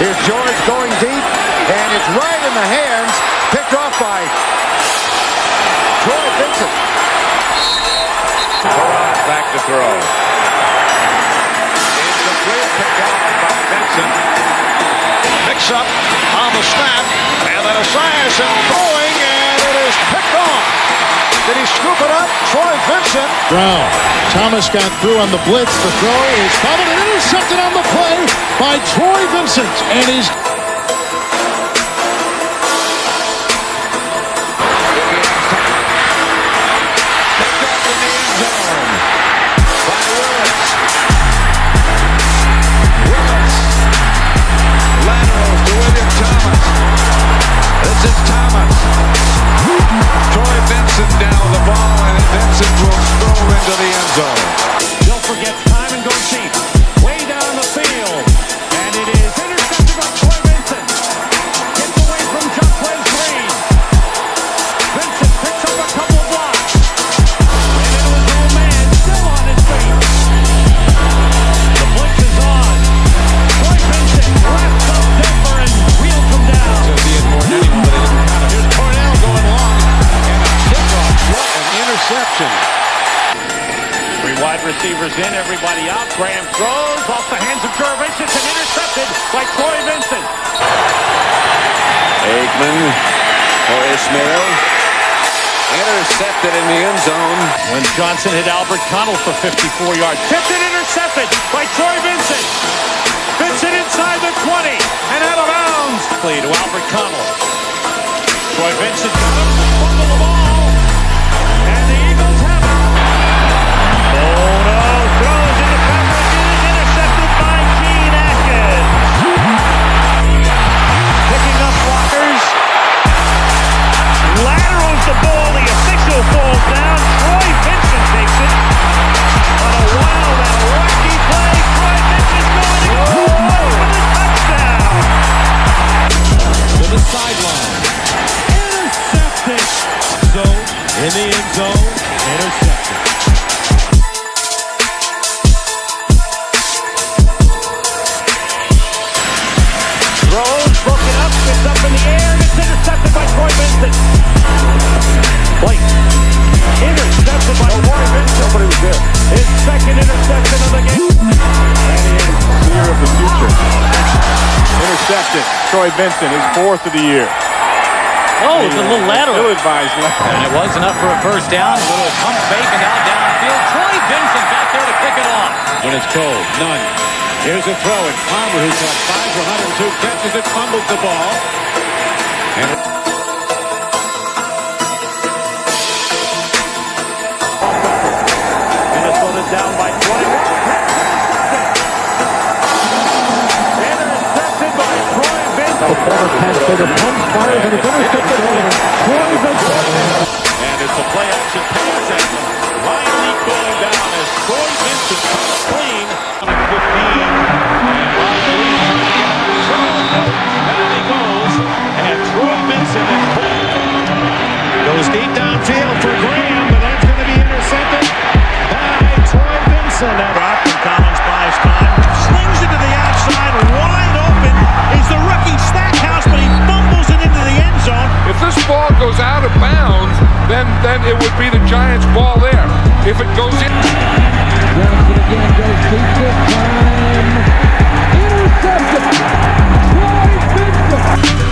Here's George going deep, and it's right in the hands, picked off by Troy Vincent. Perron back to throw. Incomplete, picked off by Vincent. Picks up on the snap, and then Esiason throwing, and it is picked off. Did he scoop it up? Troy Vincent. Brown. Thomas got through on the blitz. The throw is fumbled and intercepted on the play by Troy Vincent. And he's. This is Thomas. Troy Vincent down the ball, and Vincent will zone. Receivers in, everybody out. Graham throws off the hands of Troy Vincent and intercepted by Troy Vincent. Aikman for Ismail. Intercepted in the end zone. When Johnson hit Albert Connell for 54 yards. Tipped and intercepted by Troy Vincent. Vincent inside the 20 and out of bounds. Play to Albert Connell. Troy Vincent fumble the ball. Official falls down. Troy Vincent takes it. On a wild and wacky play, Troy Vincent going to go for the touchdown. to the sideline. Intercepted. Zone in the end zone. Intercepted. Throws, broken up, gets up in the air, and it's intercepted by Troy Vincent. Intercepted. Troy Vincent, his fourth of the year. Oh, it's a little lateral. Ill-advised. And it wasn't up for a first down. A little pump fake and out downfield. Troy Vincent back there to pick it off. When it's cold, none. Here's a throw, and Palmer who's got five for 102, catches it, fumbles the ball. And Vincent. And it's a play action. Pass, and it would be the Giants' ball there if it goes in. Johnson again goes deep this time. Vincent.